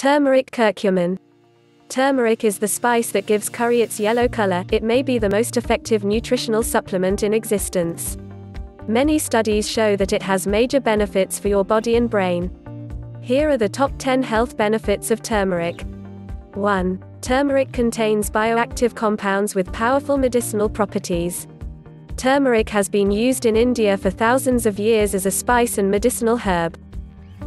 Turmeric curcumin. Turmeric is the spice that gives curry its yellow color, it may be the most effective nutritional supplement in existence. Many studies show that it has major benefits for your body and brain. Here are the top 10 health benefits of turmeric. 1. Turmeric contains bioactive compounds with powerful medicinal properties. Turmeric has been used in India for thousands of years as a spice and medicinal herb.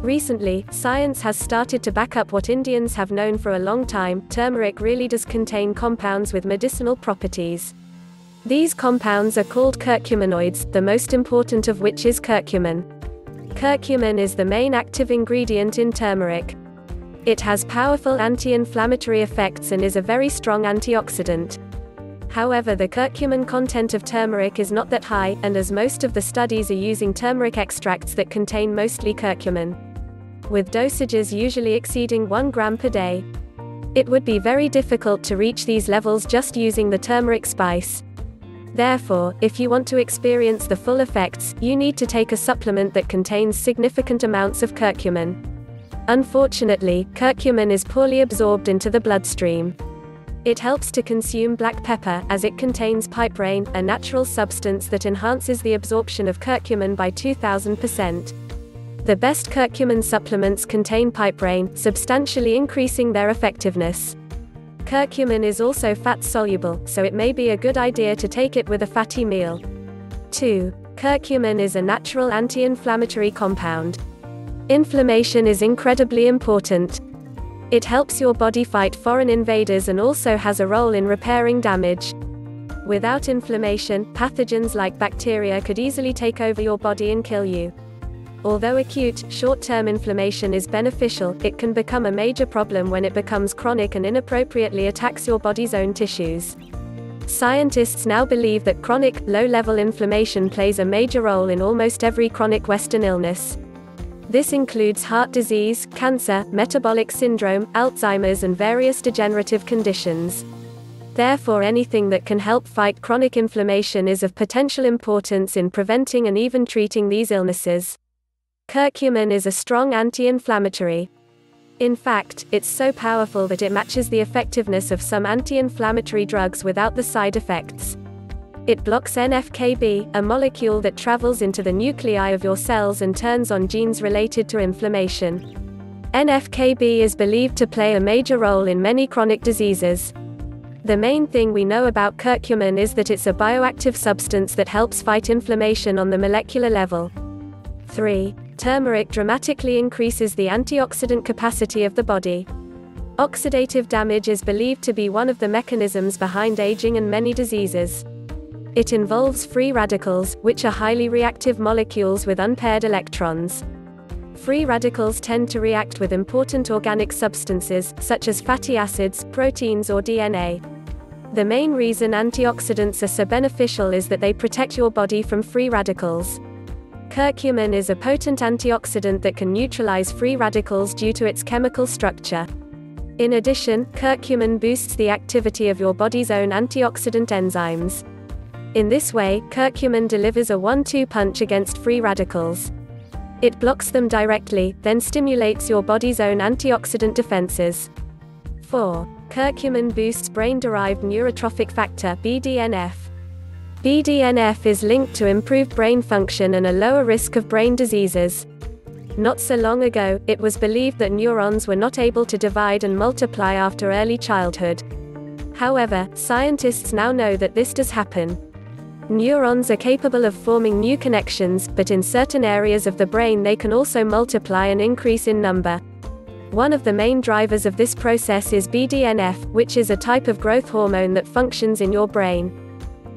Recently, science has started to back up what Indians have known for a long time turmeric really does contain compounds with medicinal properties. These compounds are called curcuminoids, the most important of which is curcumin. Curcumin is the main active ingredient in turmeric. It has powerful anti inflammatory effects and is a very strong antioxidant. However, the curcumin content of turmeric is not that high, and as most of the studies are using turmeric extracts that contain mostly curcumin with dosages usually exceeding 1 gram per day. It would be very difficult to reach these levels just using the turmeric spice. Therefore, if you want to experience the full effects, you need to take a supplement that contains significant amounts of curcumin. Unfortunately, curcumin is poorly absorbed into the bloodstream. It helps to consume black pepper, as it contains piperine, a natural substance that enhances the absorption of curcumin by 2000%. The best curcumin supplements contain piperine, substantially increasing their effectiveness. Curcumin is also fat soluble, so it may be a good idea to take it with a fatty meal. 2. Curcumin is a natural anti inflammatory compound. Inflammation is incredibly important. It helps your body fight foreign invaders and also has a role in repairing damage. Without inflammation, pathogens like bacteria could easily take over your body and kill you. Although acute, short-term inflammation is beneficial, it can become a major problem when it becomes chronic and inappropriately attacks your body's own tissues. Scientists now believe that chronic, low-level inflammation plays a major role in almost every chronic Western illness. This includes heart disease, cancer, metabolic syndrome, Alzheimer's and various degenerative conditions. Therefore anything that can help fight chronic inflammation is of potential importance in preventing and even treating these illnesses. Curcumin is a strong anti-inflammatory. In fact, it's so powerful that it matches the effectiveness of some anti-inflammatory drugs without the side effects. It blocks NFKB, a molecule that travels into the nuclei of your cells and turns on genes related to inflammation. NFKB is believed to play a major role in many chronic diseases. The main thing we know about curcumin is that it's a bioactive substance that helps fight inflammation on the molecular level. 3. Turmeric dramatically increases the antioxidant capacity of the body. Oxidative damage is believed to be one of the mechanisms behind aging and many diseases. It involves free radicals, which are highly reactive molecules with unpaired electrons. Free radicals tend to react with important organic substances, such as fatty acids, proteins, or DNA. The main reason antioxidants are so beneficial is that they protect your body from free radicals. Curcumin is a potent antioxidant that can neutralize free radicals due to its chemical structure. In addition, curcumin boosts the activity of your body's own antioxidant enzymes. In this way, curcumin delivers a one-two punch against free radicals. It blocks them directly, then stimulates your body's own antioxidant defenses. 4. Curcumin boosts brain-derived neurotrophic factor BDNF. BDNF is linked to improved brain function and a lower risk of brain diseases. Not so long ago, it was believed that neurons were not able to divide and multiply after early childhood. However, scientists now know that this does happen. Neurons are capable of forming new connections, but in certain areas of the brain they can also multiply and increase in number. One of the main drivers of this process is BDNF, which is a type of growth hormone that functions in your brain.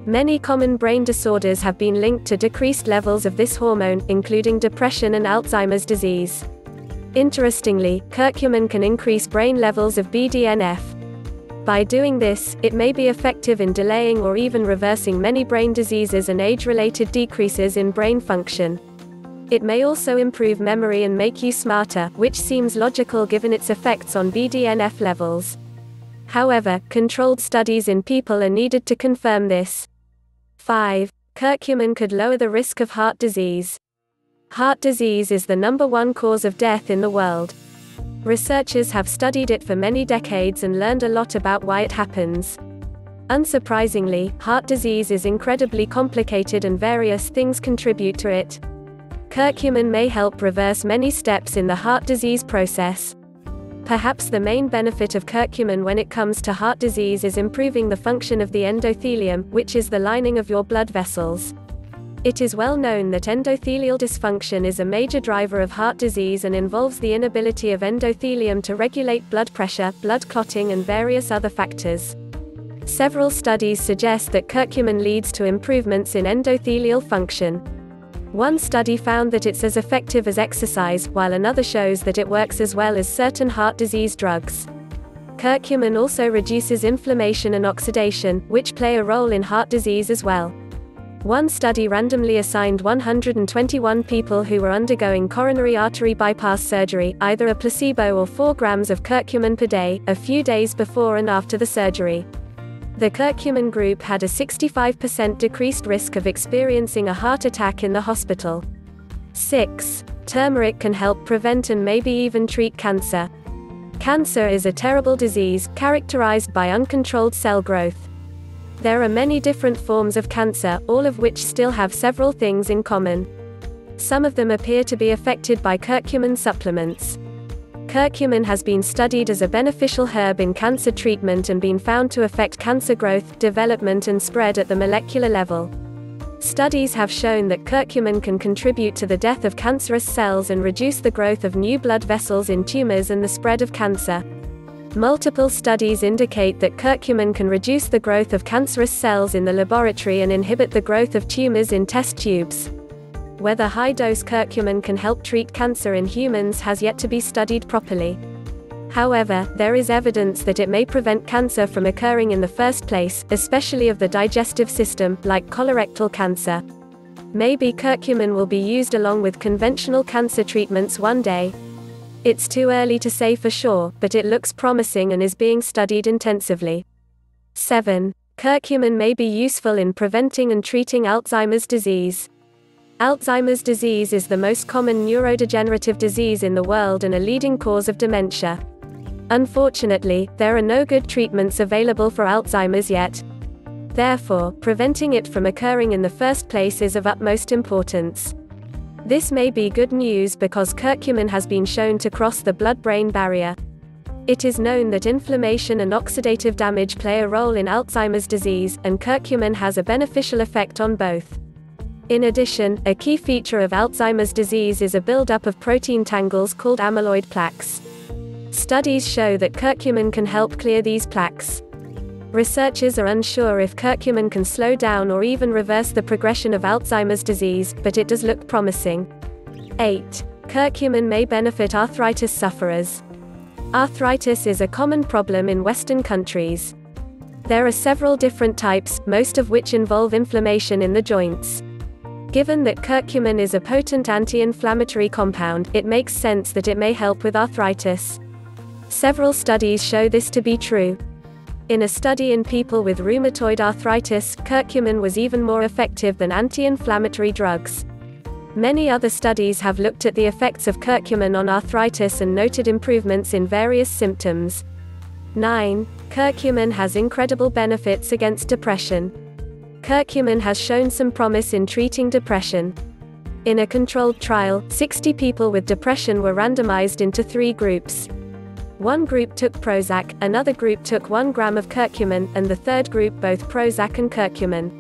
Many common brain disorders have been linked to decreased levels of this hormone, including depression and Alzheimer's disease. Interestingly, curcumin can increase brain levels of BDNF. By doing this, it may be effective in delaying or even reversing many brain diseases and age-related decreases in brain function. It may also improve memory and make you smarter, which seems logical given its effects on BDNF levels. However, controlled studies in people are needed to confirm this. 5. Curcumin could lower the risk of heart disease. Heart disease is the number one cause of death in the world. Researchers have studied it for many decades and learned a lot about why it happens. Unsurprisingly, heart disease is incredibly complicated and various things contribute to it. Curcumin may help reverse many steps in the heart disease process. Perhaps the main benefit of curcumin when it comes to heart disease is improving the function of the endothelium, which is the lining of your blood vessels. It is well known that endothelial dysfunction is a major driver of heart disease and involves the inability of endothelium to regulate blood pressure, blood clotting, and various other factors. Several studies suggest that curcumin leads to improvements in endothelial function. One study found that it's as effective as exercise, while another shows that it works as well as certain heart disease drugs. Curcumin also reduces inflammation and oxidation, which play a role in heart disease as well. One study randomly assigned 121 people who were undergoing coronary artery bypass surgery, either a placebo or 4 grams of curcumin per day, a few days before and after the surgery. The curcumin group had a 65% decreased risk of experiencing a heart attack in the hospital. 6. Turmeric can help prevent and maybe even treat cancer. Cancer is a terrible disease, characterized by uncontrolled cell growth. There are many different forms of cancer, all of which still have several things in common. Some of them appear to be affected by curcumin supplements. Curcumin has been studied as a beneficial herb in cancer treatment and been found to affect cancer growth, development, and spread at the molecular level. Studies have shown that curcumin can contribute to the death of cancerous cells and reduce the growth of new blood vessels in tumors and the spread of cancer. Multiple studies indicate that curcumin can reduce the growth of cancerous cells in the laboratory and inhibit the growth of tumors in test tubes. Whether high dose curcumin can help treat cancer in humans has yet to be studied properly. However, there is evidence that it may prevent cancer from occurring in the first place, especially of the digestive system, like colorectal cancer. Maybe curcumin will be used along with conventional cancer treatments one day. It's too early to say for sure, but it looks promising and is being studied intensively. 7. Curcumin may be useful in preventing and treating Alzheimer's disease. Alzheimer's disease is the most common neurodegenerative disease in the world and a leading cause of dementia. Unfortunately, there are no good treatments available for Alzheimer's yet. Therefore, preventing it from occurring in the first place is of utmost importance. This may be good news because curcumin has been shown to cross the blood brain barrier. It is known that inflammation and oxidative damage play a role in Alzheimer's disease, and curcumin has a beneficial effect on both. In addition, a key feature of Alzheimer's disease is a buildup of protein tangles called amyloid plaques. Studies show that curcumin can help clear these plaques. Researchers are unsure if curcumin can slow down or even reverse the progression of Alzheimer's disease, but it does look promising. 8. Curcumin may benefit arthritis sufferers. Arthritis is a common problem in Western countries. There are several different types, most of which involve inflammation in the joints. Given that curcumin is a potent anti-inflammatory compound, it makes sense that it may help with arthritis. Several studies show this to be true. In a study in people with rheumatoid arthritis, curcumin was even more effective than anti-inflammatory drugs. Many other studies have looked at the effects of curcumin on arthritis and noted improvements in various symptoms. 9. Curcumin has incredible benefits against depression. Curcumin has shown some promise in treating depression. In a controlled trial, 60 people with depression were randomized into three groups. One group took Prozac, another group took 1 gram of curcumin, and the third group both Prozac and curcumin.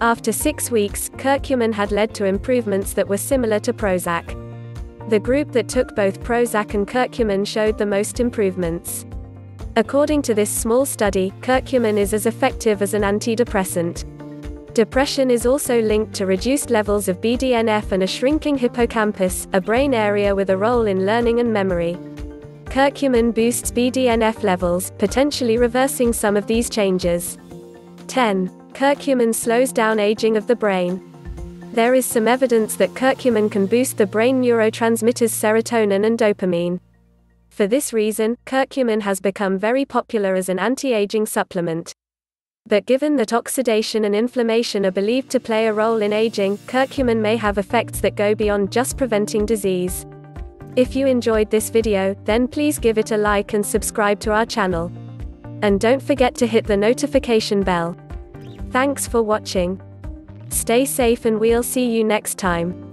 After six weeks, curcumin had led to improvements that were similar to Prozac. The group that took both Prozac and curcumin showed the most improvements. According to this small study, curcumin is as effective as an antidepressant. Depression is also linked to reduced levels of BDNF and a shrinking hippocampus, a brain area with a role in learning and memory. Curcumin boosts BDNF levels, potentially reversing some of these changes. 10. Curcumin slows down aging of the brain. There is some evidence that curcumin can boost the brain neurotransmitters serotonin and dopamine. For this reason, curcumin has become very popular as an anti aging supplement. But given that oxidation and inflammation are believed to play a role in aging, curcumin may have effects that go beyond just preventing disease. If you enjoyed this video, then please give it a like and subscribe to our channel. And don't forget to hit the notification bell. Thanks for watching. Stay safe and we'll see you next time.